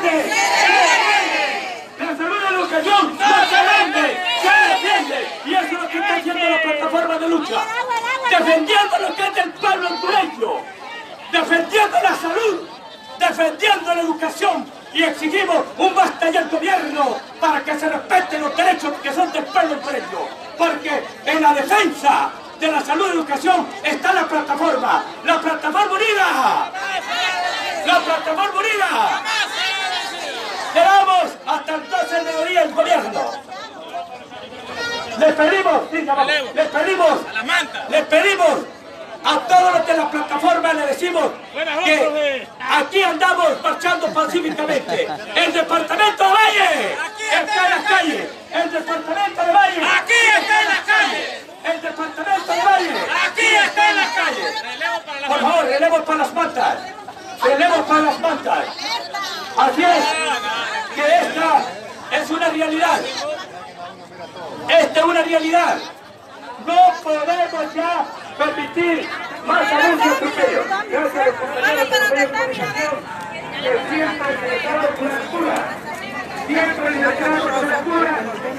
vende! ¡Se defiende! La salud de educación no se vende, se defiende. Y eso es lo que está haciendo la plataforma de lucha. Defendiendo lo que es del pueblo hondureño. Defendiendo la salud. Defendiendo la educación. Y exigimos un basta al gobierno para que se respeten los derechos que son del pueblo hondureño. Porque en la defensa de la salud y educación está la plataforma. ¡La plataforma unida! ¡La plataforma unida! Quedamos hasta el 12 de mediodía el gobierno. Les pedimos, les pedimos, les pedimos a todos los de la plataforma, le decimos que aquí andamos marchando pacíficamente. El departamento de Valle está en las calles. El departamento de Valle aquí está en las calles. El departamento de Valle aquí está en las calles. Por favor, relevos para las mantas. Relevos para las mantas. Así es que esta es una realidad. Esta es una realidad. No podemos ya permitir más anuncios. Gracias a los compañeros de los medios de comunicación que siempre se dejaron por la. Siempre dejaron por la cura.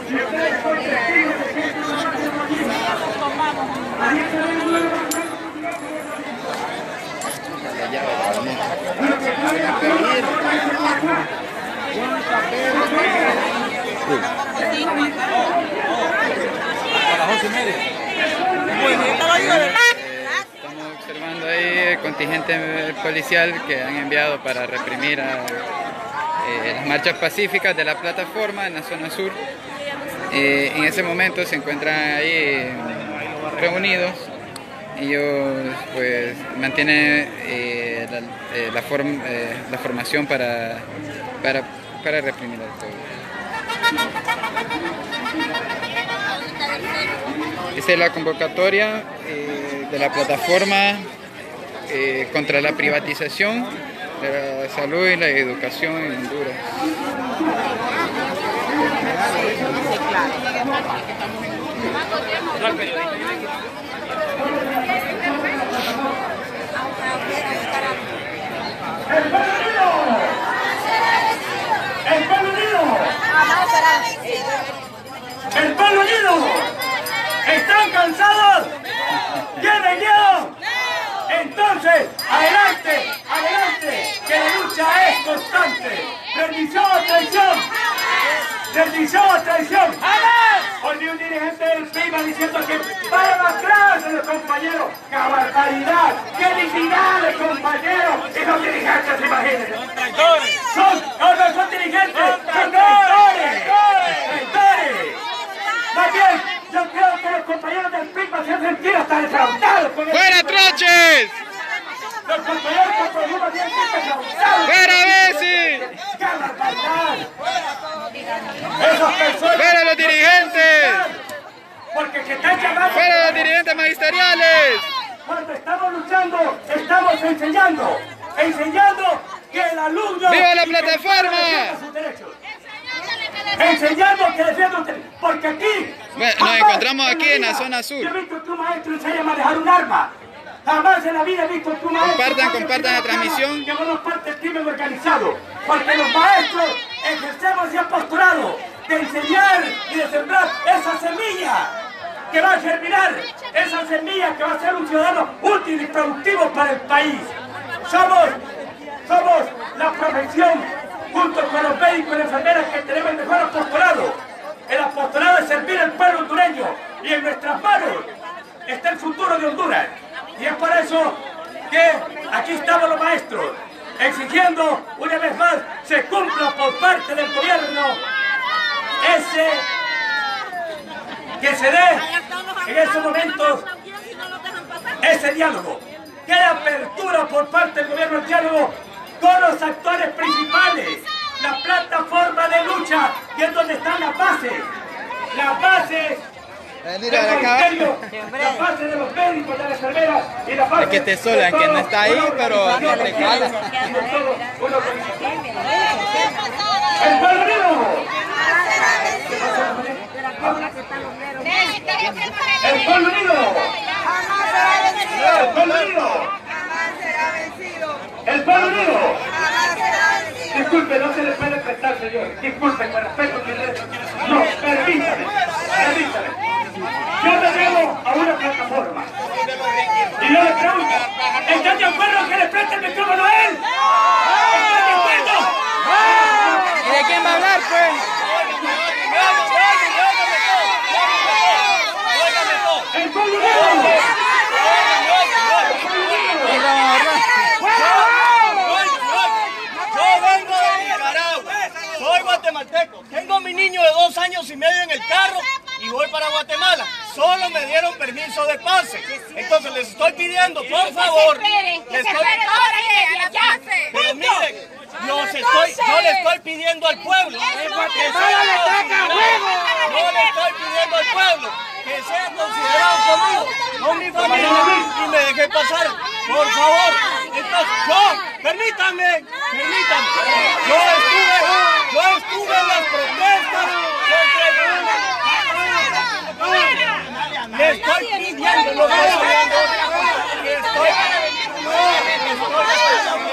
Y ustedes son testigos de que esto no va Estamos observando ahí el contingente policial que han enviado para reprimir eh, las marchas pacíficas de la plataforma en la zona sur. Eh, en ese momento se encuentran ahí eh, reunidos. Ellos pues mantienen la, la form- la formación para, para, para reprimir al pueblo. Esta es la convocatoria eh, de la plataforma eh, contra la privatización de la salud y la educación en Honduras. ¡El pueblo unido! ¡El pueblo unido! ¡El pueblo unido! ¿Están cansados? ¿Tienen miedo? Entonces, adelante, adelante, que la lucha es constante. Rendición o traición. Rendición o traición. Hoy vi un dirigente del PIB diciendo que para atrás de los compañeros. ¡Qué dignidad, compañeros! Y los dirigentes, imagínense. Son, no, no son dirigentes, son traidores. Traidores. Más bien, yo creo que los compañeros del PIB se han sentido hasta defraudados con el ¡Fuera troches! Los compañeros del PIB se han sentido defraudados. ¡Fuera Bessi! ¡Qué barbaridad! Esas personas... ¡Fuera los dirigentes! Porque que están llamando... ¡Fuera los dirigentes magisteriales! Cuando estamos luchando, estamos enseñando. Enseñando que el alumno... ¡Viva la y que el pueblo plataforma! defienda sus derechos. Enseñando que defienda usted. Porque aquí... Bueno, nos encontramos aquí en la zona sur. Yo he visto que un maestro enseña a manejar un arma. Jamás en la vida he visto que un maestro... Compartan, compartan la transmisión. Que forma parte del crimen organizado. Porque los maestros ejercemos ese apostolado de enseñar y de sembrar esa semilla que va a germinar, esa semilla que va a ser un ciudadano útil y productivo para el país. Somos, somos la profesión, junto con los médicos y enfermeras, que tenemos el mejor apostolado. El apostolado es servir al pueblo hondureño y en nuestras manos está el futuro de Honduras. Y es por eso que aquí estamos los maestros, exigiendo una vez más se cumpla por parte del gobierno ese que se dé en estos momentos ese diálogo. Que apertura por parte del gobierno del diálogo con los actores principales, la plataforma de lucha, que es donde están las bases, las bases del magisterio, las bases de los médicos, de las enfermeras y las bases Es que esté sola, de que no está ahí, pero no te cala. una organización. ¡El pueblo unido! ¡El pueblo unido! ¡El pueblo unido! ¡El pueblo unido! Disculpe, no se le puede prestar, señor. Disculpe, con respeto que le... No, permítame, permítame. Yo me debo a una plataforma. Y yo le pregunto, ¿están de acuerdo que le preste el micrófono a él? ¿Están de acuerdo? ¿Y de quién va a hablar, pues? ¡El pueblo unido! ¿Y vamos a hablar? Yo vengo de Nicaragua, soy guatemalteco, tengo mi niño de dos años y medio en el carro y voy para Guatemala. Solo me dieron permiso de pase. Entonces les estoy pidiendo, por favor, les estoy- pero miren, los estoy, yo le estoy pidiendo al pueblo que sea considerado, yo le estoy pidiendo al pueblo que sea considerado conmigo, con mi familia y me deje pasar, por favor. Entonces, yo, permítanme, permítanme, yo estuve, yo estuve en las protestas contra el le estoy pidiendo, no estoy hablando, le estoy, no,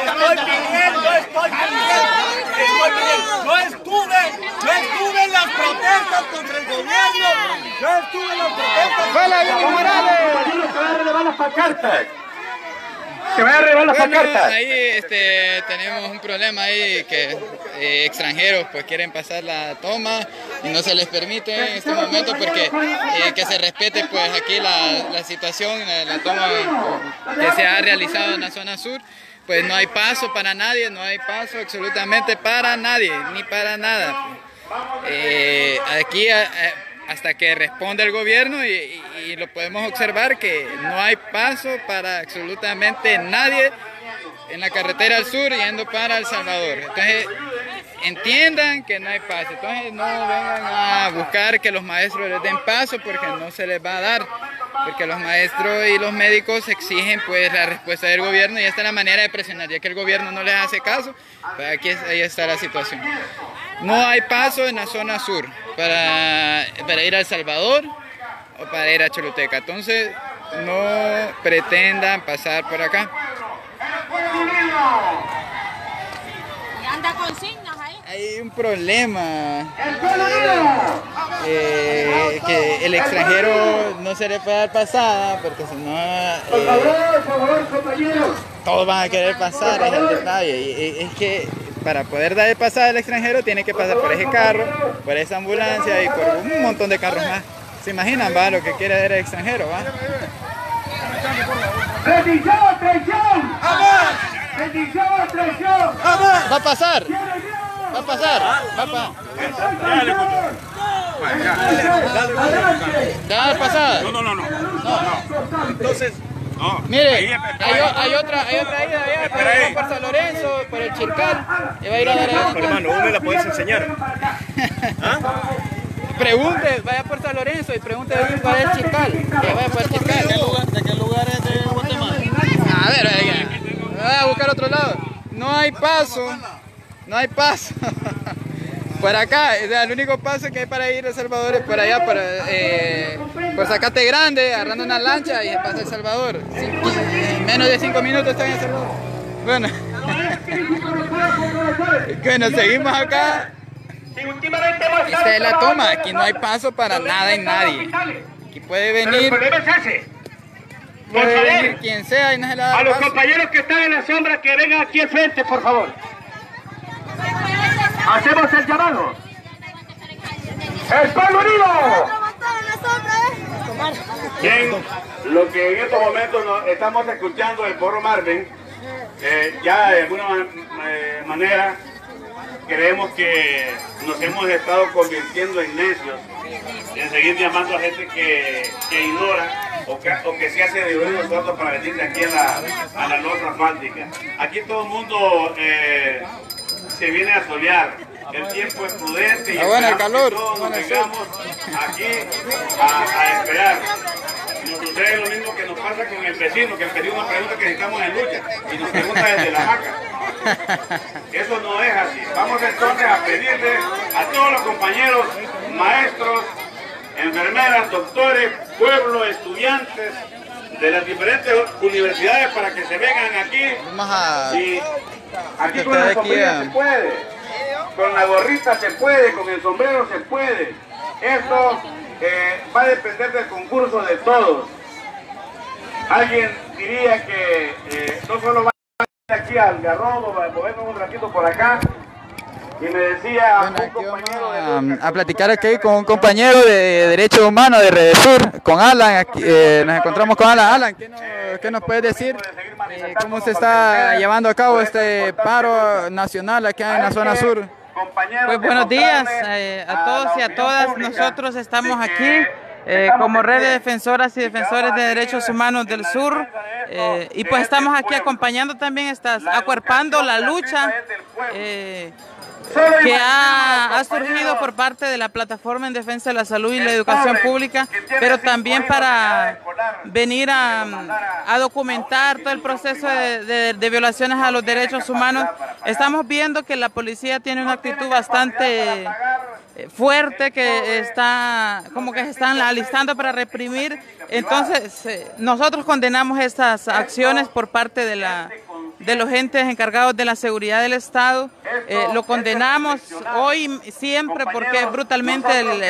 estoy pidiendo, estoy pidiendo, estoy pidiendo. Yo estuve, yo estuve en las protestas contra el gobierno, yo estuve en las protestas. ¡Hola, Jimmy Morales! Que va a relevar las pancartas. Que va a relevar las Bueno, pancartas. ahí este, tenemos un problema ahí que eh, extranjeros pues quieren pasar la toma y no se les permite en este momento porque eh, que se respete pues aquí la, la situación, la, la toma que se ha realizado en la zona sur. Pues no hay paso para nadie, no hay paso absolutamente para nadie, ni para nada. Eh, aquí a- a- hasta que responde el gobierno y, lo podemos observar que no hay paso para absolutamente nadie en la carretera al sur yendo para El Salvador. Entonces, entiendan que no hay paso. Entonces, no vengan a buscar que los maestros les den paso porque no se les va a dar. Porque los maestros y los médicos exigen pues la respuesta del gobierno y esta es la manera de presionar. Ya que el gobierno no les hace caso, pues aquí ahí está la situación. No hay paso en la zona sur para, para ir a El Salvador o para ir a Choluteca. Entonces, no pretendan pasar por acá. Y anda ahí. Hay un problema. eh, que el extranjero no se le puede dar pasada porque si no eh, Por favor, por favor, compañeros. todos van a querer pasar, es el detalle. Es que para poder dar pasada al extranjero tiene que pasar por ese carro, por esa ambulancia y por un montón de carros más. ¿Se imaginan, va? Lo que quiere ver el extranjero, va. ¡Bendición, traición! ¡Bendición, traición! Va a pasar, va a pasar, va a pasar. ¡Adelante! ¿Ya va a pasar? No, no, no. Entonces, no. Mire, Ahí, hay, otra, hay otra ida allá por, ahí. por San Lorenzo, por el Chircal, y va a ir a dar hermano, ¿vos me la puedes enseñar? Pregunte, vaya por San Lorenzo y pregunte ahí cuál es el Chircal, que vaya por el Chircal. ¿De qué lugar es de Guatemala? A ver, voy a buscar otro lado. No hay paso, no hay paso. Por acá, o sea, el único paso que hay para ir a El Salvador es por allá, por, eh, por Zacate Grande, agarrando una lancha y pasa El Salvador. En menos de cinco minutos está en El Salvador. Bueno, bueno, seguimos acá. Esta es la toma, aquí no hay paso para nada y nadie. Aquí puede venir, puede venir quien sea y no se le da a los paso. compañeros que están en la sombra que vengan aquí al frente, por favor. Hacemos el llamado. ¡El pueblo unido! Bien, lo que en estos momentos nos estamos escuchando el Porro Marvin, eh, ya de alguna eh, manera creemos que nos hemos estado convirtiendo en necios en seguir llamando a gente que, que ignora o que, o que se hace de oídos sordos para venir de aquí a la, a la losa asfáltica. Aquí todo el mundo eh, se viene a solear. El tiempo es prudente y Está bueno el esperamos calor, que todos nos vengamos aquí a, a esperar. Nos sucede lo mismo que nos pasa con el vecino, que el vecino nos pregunta que estamos en lucha y nos pregunta desde la hamaca. Eso no es así. Vamos entonces a pedirle a todos los compañeros, maestros, enfermeras, doctores, pueblo, estudiantes de las diferentes universidades para que se vengan aquí Vamos a... y aquí con esté aquí, ah. se puede. Con la gorrita se puede, con el sombrero se puede. Esto eh, va a depender del concurso de todos. Alguien diría que eh, no solo va a ir aquí al garrobo, va a movernos un ratito por acá. Y me decía Bueno, un vamos compañero a, a que platicar aquí con un compañero de Derechos Humanos de Redesur, con Alan. Aquí, eh, nos encontramos con Alan. Alan, ¿qué nos, qué nos puedes decir? Eh, ¿Cómo se está llevando a cabo este paro nacional aquí en la zona sur? Compañeros Pues buenos días eh, a todos y a todas. pública Nosotros estamos de que aquí eh, estamos como en red de defensoras y defensores de derechos humanos del sur. defensa de esto, eh, y pues es estamos aquí pueblo. acompañando también, estas, La acuerpando la lucha eh, que ha, ha surgido por parte de la plataforma en defensa de la salud y la educación pública, pero también para venir a, documentar todo el proceso de, de- de violaciones a los derechos humanos. Estamos viendo que la policía tiene una actitud bastante eh, fuerte que está como que se están alistando para reprimir. Entonces, eh, nosotros condenamos estas acciones por parte de la de los entes encargados de la seguridad del Estado. Eh, lo condenamos hoy y siempre porque brutalmente el,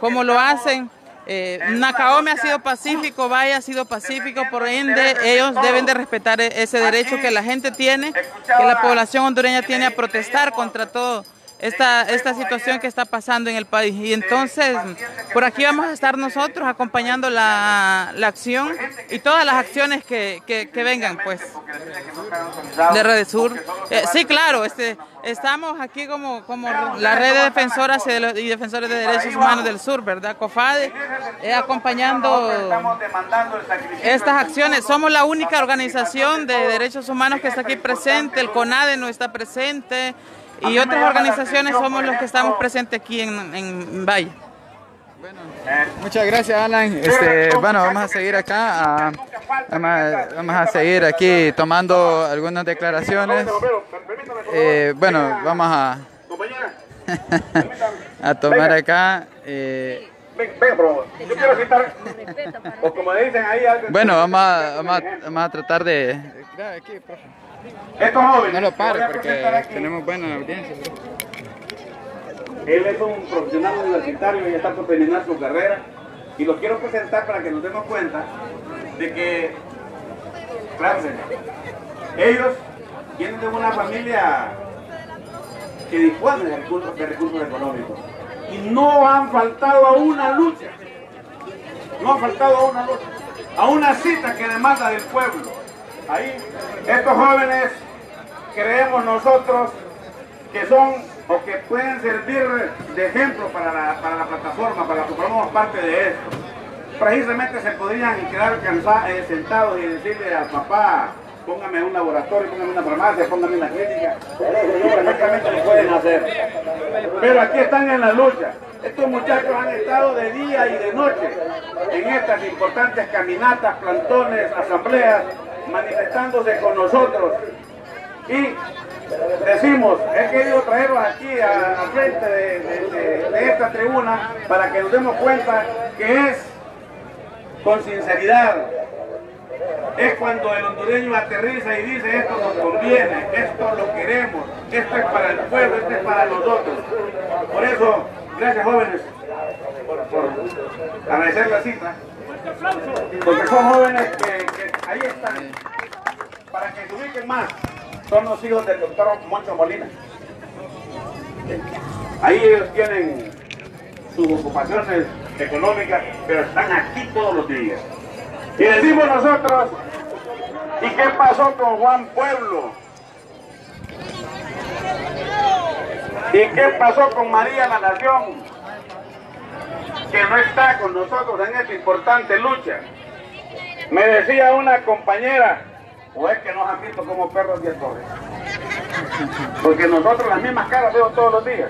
como lo hacen. Eh, Nacaome ha sido pacífico, Valle ha sido pacífico, por ende ellos deben de respetar e- ese derecho que la gente tiene, que la población hondureña tiene a protestar contra todo esta, esta situación que está pasando en el país. Y entonces, por aquí vamos a estar nosotros acompañando la, la acción y todas las acciones que, que- que vengan, pues, de Red Sur. Eh, sí, claro, este, estamos aquí como, como la red de defensoras y, defensores de derechos humanos del sur, ¿verdad? COFADE, eh, acompañando estas acciones. Somos la única organización de derechos humanos que está aquí presente, el CONADE no está presente y otras organizaciones somos los que estamos presentes aquí en, en Valle. Muchas gracias, Alan. Este, bueno, vamos a seguir acá. ah, vamos, a, vamos a seguir aquí tomando algunas declaraciones. Eh, bueno, vamos a, a tomar acá. eh, ven, venga, por favor. Yo quiero citar, o como dicen ahí, algo- bueno, vamos a, vamos, a, vamos a tratar de... Estos jóvenes. No lo pare porque tenemos buena audiencia. Él es un profesional universitario y está por terminar su carrera. Y lo quiero presentar para que nos demos cuenta de que, claro, señor, ellos vienen de una familia que dispone de recursos, de recursos económicos. Y no han faltado a una lucha. No han faltado a una lucha. A una cita que demanda del pueblo. Ahí, estos jóvenes creemos nosotros que son o que pueden servir de ejemplo para la, para la plataforma, para que formamos parte de esto. Precisamente se podrían quedar cansa- eh, sentados y decirle al papá, póngame un laboratorio, póngame una farmacia, póngame una clínica. Perfectamente lo pueden hacer. Pero aquí están en la lucha. Estos muchachos han estado de día y de noche en estas importantes caminatas, plantones, asambleas, manifestándose con nosotros. Y decimos, he querido traerlos aquí a, a frente de, esta tribuna para que nos demos cuenta que es con sinceridad. Es cuando el hondureño aterriza y dice esto nos conviene, esto lo queremos, esto es para el pueblo, esto es para nosotros. Por eso, gracias jóvenes por agradecer la cita. Porque son jóvenes que, ahí están. Para que se ubiquen más, son los hijos del doctor Moncho Molina. Ahí ellos tienen sus ocupaciones económicas, pero están aquí todos los días. Y decimos nosotros, ¿y qué pasó con Juan Pueblo? ¿Y qué pasó con María la Nación? Que no está con nosotros en esta importante lucha. Me decía una compañera, o es que nos han visto como perros de torres. Porque nosotros las mismas caras veo todos los días.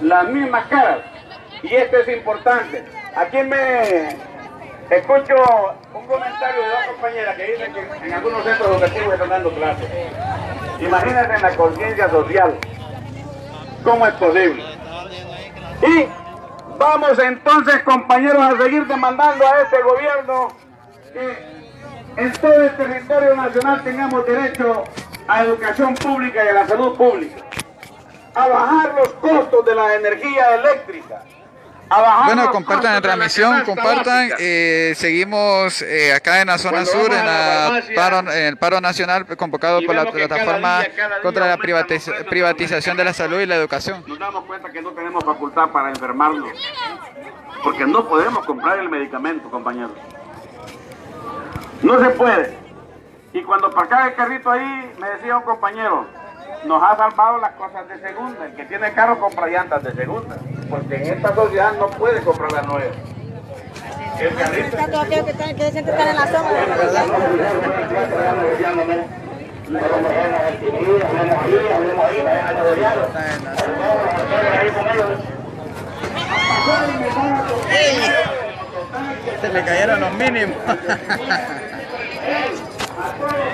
Las mismas caras. Y esto es importante. Aquí me escucho un comentario de dos compañeras que dicen que en algunos centros educativos están dando clases. Imagínense en la conciencia social. ¿Cómo es posible? Y vamos entonces, compañeros, a seguir demandando a este gobierno que en todo el territorio nacional tengamos derecho a educación pública y a la salud pública. a bajar los costos de la energía eléctrica. Bueno, compartan la transmisión, compartan. Eh, seguimos eh, acá en la zona sur, en, el paro nacional convocado por la plataforma contra la privatización de la salud y la educación. Nos damos cuenta que no tenemos facultad para enfermarnos, porque no podemos comprar el medicamento, compañeros. No se puede. Y cuando parcaba el carrito ahí, me decía un compañero, nos ha salvado las cosas de segunda. El que tiene carro compra llantas de segunda. Porque en esta sociedad no puede comprar las nuevas. El carrito... Está todo aquello que, están, que siempre están en la sombra. Se le cayeron los mínimos.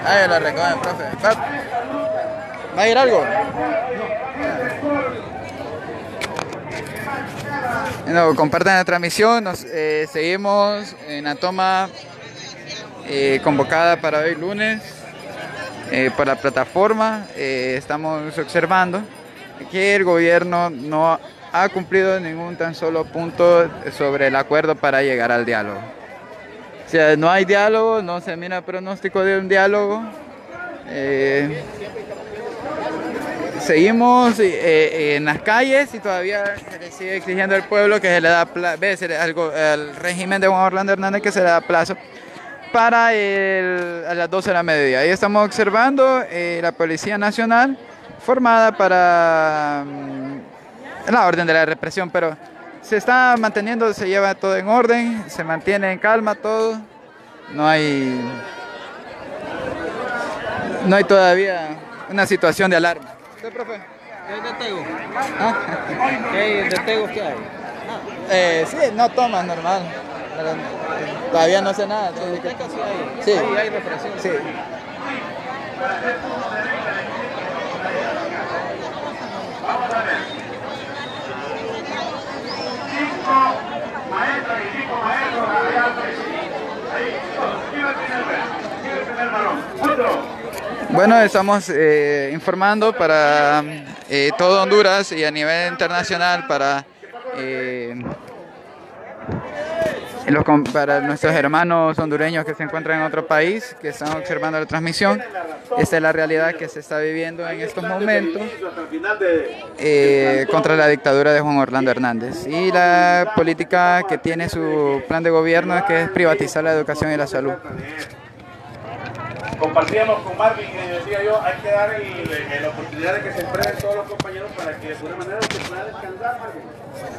Ahí lo recogen, profe. ¿Va algo? No, compartan la transmisión, nos eh, seguimos en la toma eh, convocada para hoy lunes eh, por la plataforma. estamos observando que el gobierno no ha cumplido ningún tan solo punto sobre el acuerdo para llegar al diálogo. O sea, no hay diálogo, no se mira pronóstico de un diálogo. Eh, seguimos eh, eh, en las calles y todavía se le sigue exigiendo al pueblo que se le da algo el régimen de Juan Orlando Hernández que se le da plazo para a las 12 de la mediodía. Ahí estamos observando la Policía Nacional formada para mm, la orden de la represión, pero se está manteniendo, se lleva todo en orden, se mantiene en calma todo, no hay, no hay todavía una situación de alarma. ¿Qué, profe? ¿Qué hay de Tego? ¿Ah? ¿Qué hay de Tego qué hay? Eh, sí, no toma normal. Pero, todavía no sé nada. ¿En sí hay? Sí. hay represión. Sí. Vamos a ver. Bueno, estamos eh, informando para eh, todo Honduras y a nivel internacional para eh, para nuestros hermanos hondureños que se encuentran en otro país, que están observando la transmisión. Esta es la realidad que se está viviendo en estos momentos eh, contra la dictadura de Juan Orlando Hernández. Y la política que tiene su plan de gobierno que es privatizar la educación y la salud compartíamos con Marvin y decía yo, hay que dar la oportunidad de que se expresen todos los compañeros para que de alguna manera se pueda descansar, Marvin.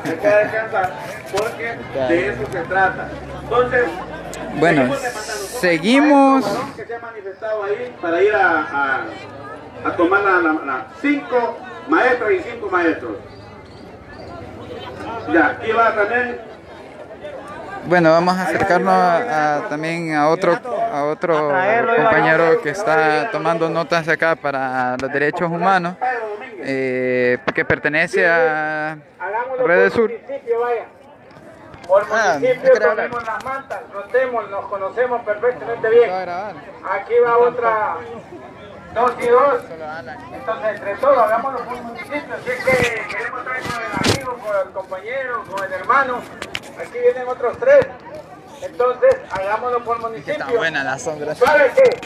Hay que descansar porque de eso se trata. Entonces, bueno, seguimos. que se ha manifestado ahí para ir a, a, tomar la, la, cinco maestras y cinco maestros. Ya, aquí va también bueno, vamos a acercarnos también a otro, a otro compañero que está tomando notas acá para los derechos humanos, eh, que pertenece a Red Sur. Por ah, municipio las mantas, notemos, nos conocemos perfectamente bien. Aquí va otra, dos y dos. Entonces, entre todos, hagámoslo por municipio. Si es que queremos traer con el amigo, con el compañero, con el hermano, Aquí vienen otros tres. Entonces, hagámoslo por municipio. Está buena la sombra. ¿Sabe qué?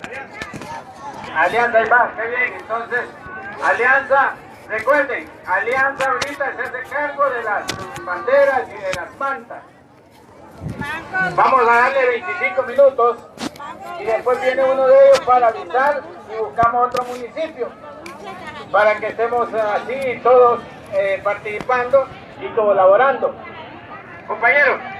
Alianza, ahí va, qué bien. Entonces, Alianza, recuerden, Alianza ahorita se hace cargo de las banderas y de las mantas. Vamos a darle 25 minutos y después viene uno de ellos para avisar y buscamos otro municipio para que estemos así todos eh, participando y colaborando. Compañero.